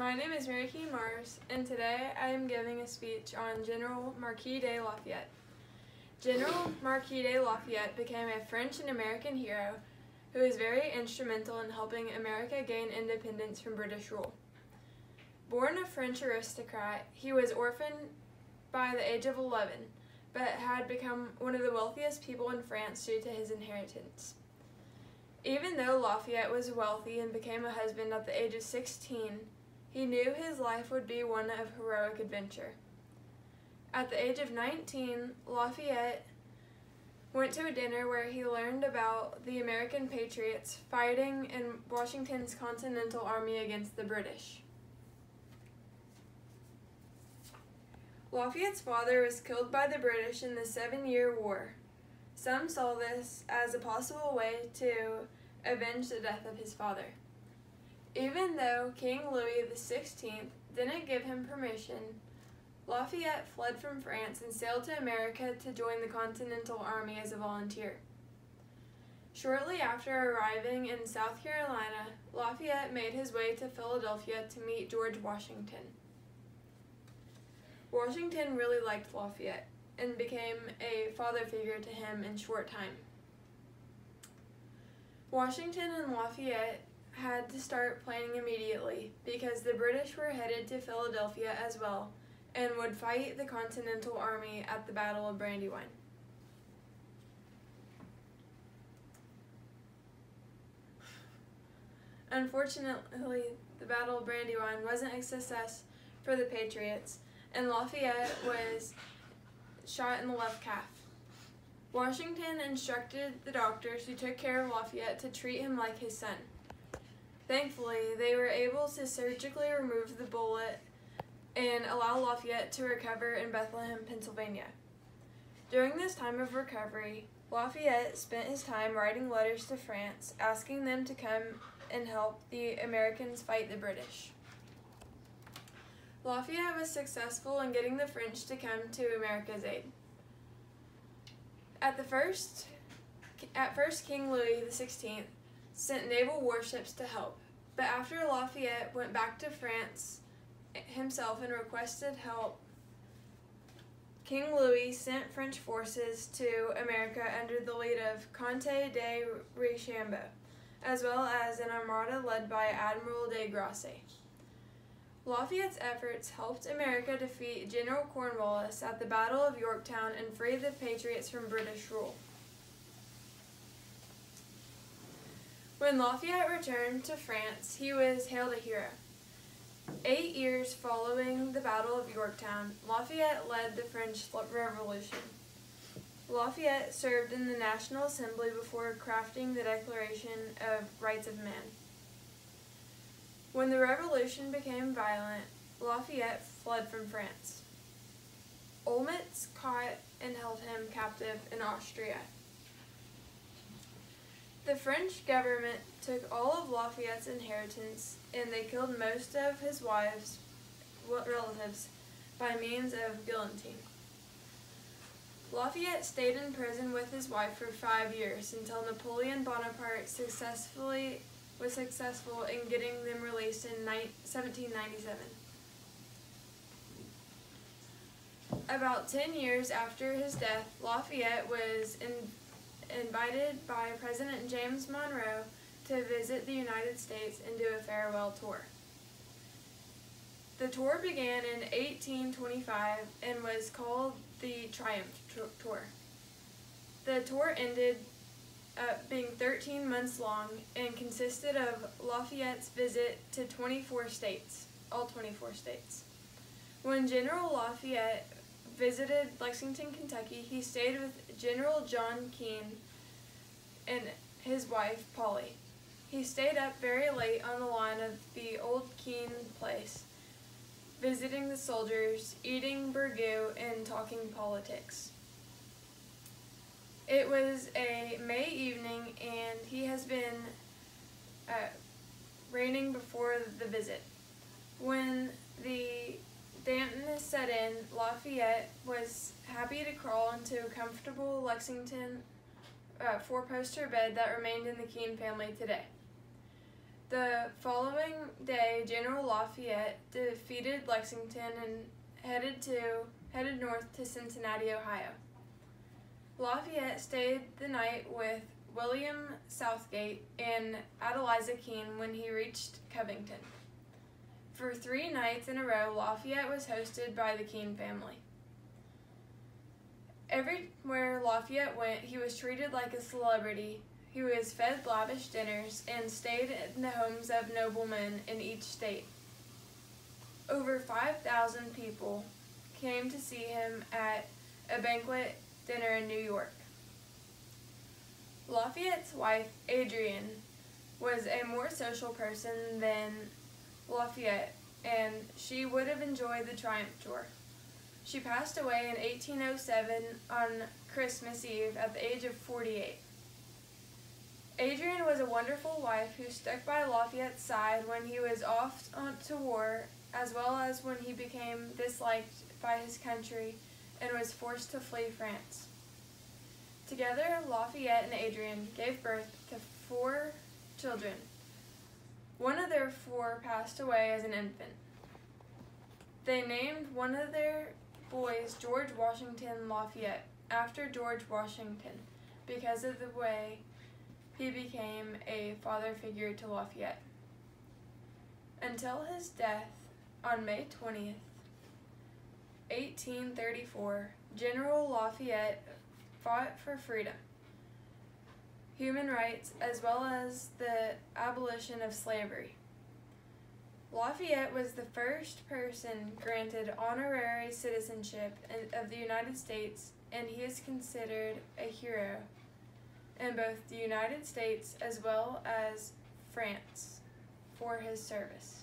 My name is Mary Kay Marrs, and today I am giving a speech on General Marquis de Lafayette. General Marquis de Lafayette became a French and American hero who was very instrumental in helping America gain independence from British rule. Born a French aristocrat, he was orphaned by the age of 11, but had become one of the wealthiest people in France due to his inheritance. Even though Lafayette was wealthy and became a husband at the age of 16, he knew his life would be one of heroic adventure. At the age of 19, Lafayette went to a dinner where he learned about the American patriots fighting in Washington's Continental Army against the British. Lafayette's father was killed by the British in the Seven Year War. Some saw this as a possible way to avenge the death of his father. Even though King Louis XVI didn't give him permission, Lafayette fled from France and sailed to America to join the Continental Army as a volunteer. Shortly after arriving in South Carolina, Lafayette made his way to Philadelphia to meet George Washington. Washington really liked Lafayette and became a father figure to him in short time. Washington and Lafayette had to start planning immediately because the British were headed to Philadelphia as well and would fight the Continental Army at the Battle of Brandywine. Unfortunately, the Battle of Brandywine wasn't a success for the Patriots, and Lafayette was shot in the left calf. Washington instructed the doctors who took care of Lafayette to treat him like his son. Thankfully, they were able to surgically remove the bullet and allow Lafayette to recover in Bethlehem, Pennsylvania. During this time of recovery, Lafayette spent his time writing letters to France asking them to come and help the Americans fight the British. Lafayette was successful in getting the French to come to America's aid. At the first at first King Louis XVI sent naval warships to help, but after Lafayette went back to France himself and requested help, King Louis sent French forces to America under the lead of Comte de Rochambeau, as well as an armada led by Admiral de Grasse. Lafayette's efforts helped America defeat General Cornwallis at the Battle of Yorktown and free the Patriots from British rule. When Lafayette returned to France, he was hailed a hero. Eight years following the Battle of Yorktown, Lafayette led the French Revolution. Lafayette served in the National Assembly before crafting the Declaration of Rights of Man. When the revolution became violent, Lafayette fled from France. Olmütz caught and held him captive in Austria. The French government took all of Lafayette's inheritance and they killed most of his wife's relatives by means of guillotine. Lafayette stayed in prison with his wife for five years until Napoleon Bonaparte successfully was successful in getting them released in 1797. About 10 years after his death, Lafayette was in, invited by President James Monroe to visit the United States and do a farewell tour. The tour began in 1825 and was called the Triumph Tour. The tour ended uh, being 13 months long and consisted of Lafayette's visit to 24 states, all 24 states. When General Lafayette visited Lexington, Kentucky, he stayed with General John Keene and his wife, Polly. He stayed up very late on the lawn of the old Keene place, visiting the soldiers, eating burgoo, and talking politics. It was a May evening, and he has been uh, raining before the visit. When the dampness set in, Lafayette was happy to crawl into a comfortable Lexington uh, four-poster bed that remained in the Keene family today. The following day, General Lafayette defeated Lexington and headed to headed north to Cincinnati, Ohio. Lafayette stayed the night with William Southgate and Adeliza Keene when he reached Covington. For three nights in a row, Lafayette was hosted by the Keene family. Everywhere Lafayette went, he was treated like a celebrity. He was fed lavish dinners and stayed in the homes of noblemen in each state. Over 5,000 people came to see him at a banquet dinner in New York. Lafayette's wife, Adrienne, was a more social person than Lafayette, and she would have enjoyed the Triumph Tour. She passed away in 1807 on Christmas Eve at the age of 48. Adrienne was a wonderful wife who stuck by Lafayette's side when he was off to war, as well as when he became disliked by his country and was forced to flee France. Together, Lafayette and Adrienne gave birth to four children. One of their four passed away as an infant. They named one of their boys George Washington Lafayette after George Washington because of the way he became a father figure to Lafayette. Until his death on May 20th, 1834, General Lafayette fought for freedom, human rights, as well as the abolition of slavery. Lafayette was the first person granted honorary citizenship of the United States, and he is considered a hero in both the United States as well as France for his service.